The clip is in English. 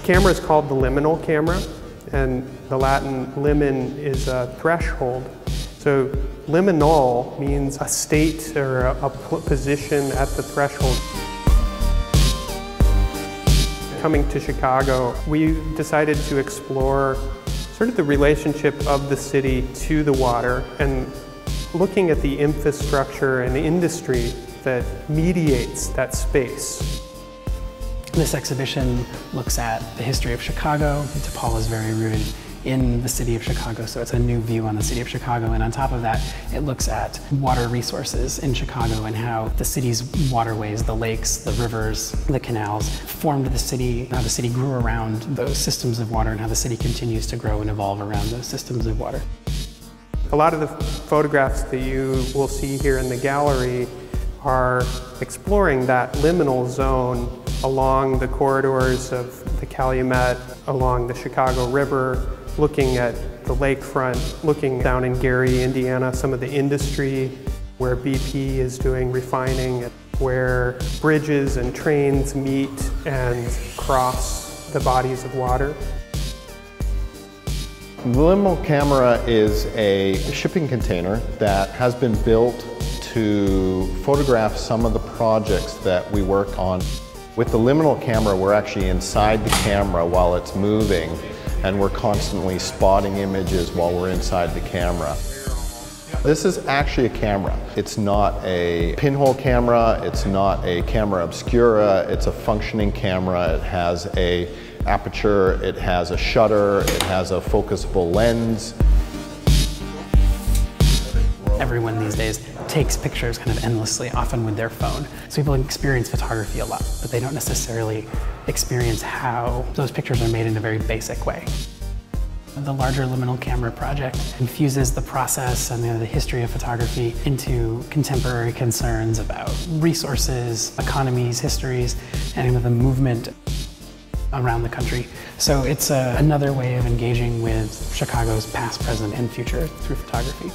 camera is called the liminal camera, and the Latin limen is a threshold. So liminal means a state or a, a position at the threshold. Coming to Chicago, we decided to explore sort of the relationship of the city to the water and looking at the infrastructure and the industry that mediates that space. This exhibition looks at the history of Chicago. DePaul is very rooted in the city of Chicago, so it's a new view on the city of Chicago. And on top of that, it looks at water resources in Chicago and how the city's waterways, the lakes, the rivers, the canals formed the city, how the city grew around those systems of water and how the city continues to grow and evolve around those systems of water. A lot of the photographs that you will see here in the gallery are exploring that liminal zone along the corridors of the Calumet, along the Chicago River, looking at the lakefront, looking down in Gary, Indiana, some of the industry where BP is doing refining, where bridges and trains meet and cross the bodies of water. The liminal camera is a shipping container that has been built to photograph some of the projects that we work on. With the liminal camera, we're actually inside the camera while it's moving, and we're constantly spotting images while we're inside the camera. This is actually a camera. It's not a pinhole camera, it's not a camera obscura, it's a functioning camera. It has a aperture, it has a shutter, it has a focusable lens everyone these days takes pictures kind of endlessly, often with their phone. So people experience photography a lot, but they don't necessarily experience how those pictures are made in a very basic way. The larger liminal camera project infuses the process and the history of photography into contemporary concerns about resources, economies, histories, and the movement around the country. So it's uh, another way of engaging with Chicago's past, present, and future through photography.